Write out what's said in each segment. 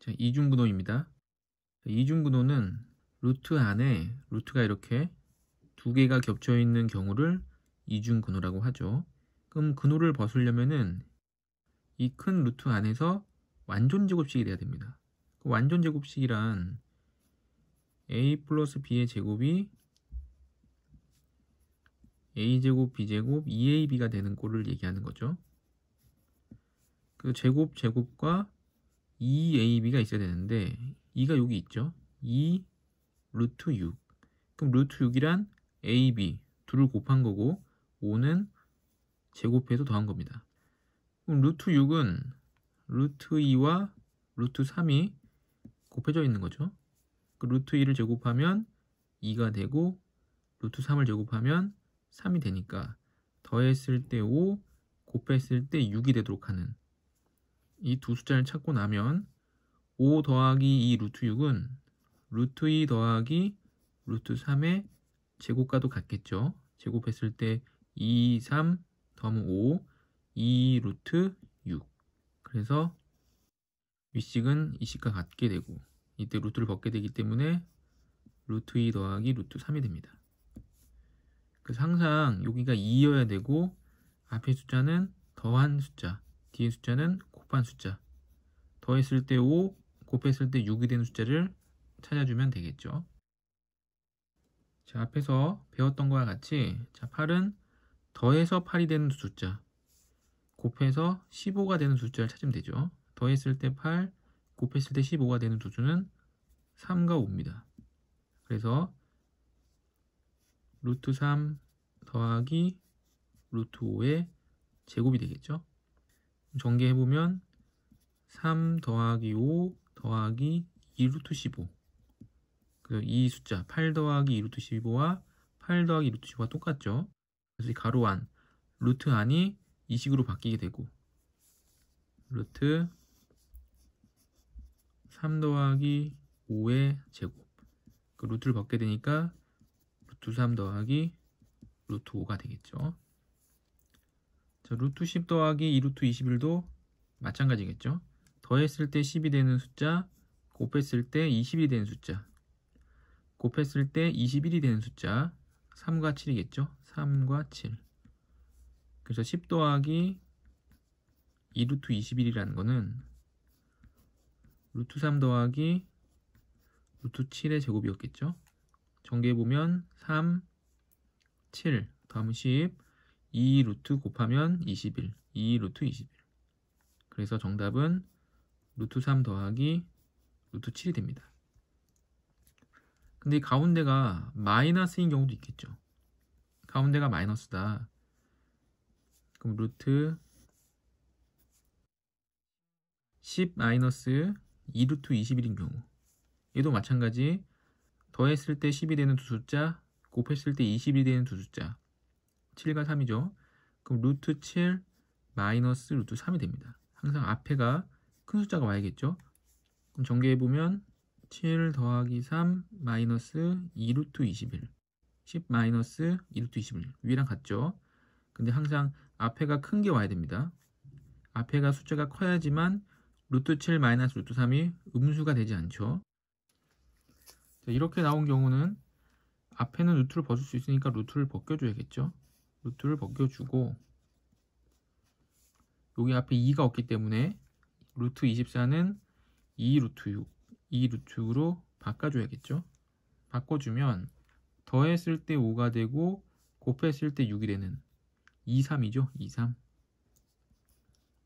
자, 이중근호입니다. 이중근호는 루트 안에 루트가 이렇게 두 개가 겹쳐 있는 경우를 이중근호라고 하죠. 그럼 근호를 벗으려면은 이 큰 루트 안에서 완전 제곱식이 돼야 됩니다. 그 완전 제곱식이란 a 플러스 b의 제곱이 a제곱 b제곱 2ab가 되는 꼴을 얘기하는 거죠. 그 제곱 제곱과 2ab가 있어야 되는데 2가 여기 있죠. 2 루트 6 그럼 루트 6이란 ab 둘을 곱한 거고 5는 제곱해서 더한 겁니다. 그럼 루트 6은 루트 2와 루트 3이 곱해져 있는 거죠. 그 루트 2를 제곱하면 2가 되고 루트 3을 제곱하면 3이 되니까 더했을 때 5, 곱했을 때 6이 되도록 하는 이 두 숫자를 찾고 나면 5 더하기 2 루트 6은 루트 2 더하기 루트 3의 제곱과도 같겠죠. 제곱했을 때 2, 3 더하면 5, 2 루트 6 그래서 윗식은 이식과 같게 되고 이때 루트를 벗게 되기 때문에 루트 2 더하기 루트 3이 됩니다. 그래서 항상 여기가 2여야 되고 앞에 숫자는 더한 숫자, 뒤에 숫자는 곱한 숫자. 더했을 때 5, 곱했을 때 6이 되는 숫자를 찾아주면 되겠죠. 자, 앞에서 배웠던 거와 같이 자, 8은 더해서 8이 되는 숫자, 곱해서 15가 되는 숫자를 찾으면 되죠. 더했을 때 8, 곱했을 때 15가 되는 두 수는 3과 5입니다. 그래서 루트 3 더하기 루트 5의 제곱이 되겠죠. 전개해보면 3 더하기 5 더하기 2루트 15. 이 숫자 8 더하기 2루트 15와 8 더하기 2루트 15가 똑같죠. 그래서 이 가로 안, 루트 안이 이 식으로 바뀌게 되고 루트 3 더하기 5의 제곱 그 루트를 벗게 되니까 루트 3 더하기 루트 5가 되겠죠. 자, 루트 10 더하기 2 루트 21도 마찬가지겠죠. 더했을 때 10이 되는 숫자, 곱했을 때 20이 되는 숫자, 곱했을 때 21이 되는 숫자 3과 7이겠죠. 3과 7 그래서 10 더하기 2 루트 21이라는 거는 루트 3 더하기 루트 7의 제곱이었겠죠. 전개해보면 3, 7 다음은 10 2 루트 곱하면 21 2 루트 21 그래서 정답은 루트 3 더하기 루트 7이 됩니다. 근데 이 가운데가 마이너스인 경우도 있겠죠. 가운데가 마이너스다. 그럼 루트 10 마이너스 2 루트 21인 경우 얘도 마찬가지 더했을 때 10이 되는 두 숫자 곱했을 때 20이 되는 두 숫자 7과 3이죠. 그럼 루트 7 마이너스 루트 3이 됩니다. 항상 앞에가 큰 숫자가 와야겠죠. 그럼 전개해보면 7 더하기 3 마이너스 2 루트 21 10 마이너스 2 루트 21 위랑 같죠. 근데 항상 앞에가 큰 게 와야 됩니다. 앞에가 숫자가 커야지만 루트 7 마이너스 루트 3이 음수가 되지 않죠. 자, 이렇게 나온 경우는 앞에는 루트를 벗을 수 있으니까 루트를 벗겨줘야겠죠. 루트를 벗겨주고 여기 앞에 2가 없기 때문에 루트 24는 2 루트 6, 2 루트 6으로 바꿔줘야겠죠. 바꿔주면 더했을 때 5가 되고 곱했을 때 6이 되는 2, 3이죠. 2, 3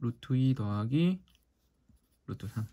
루트 2 더하기 루트 3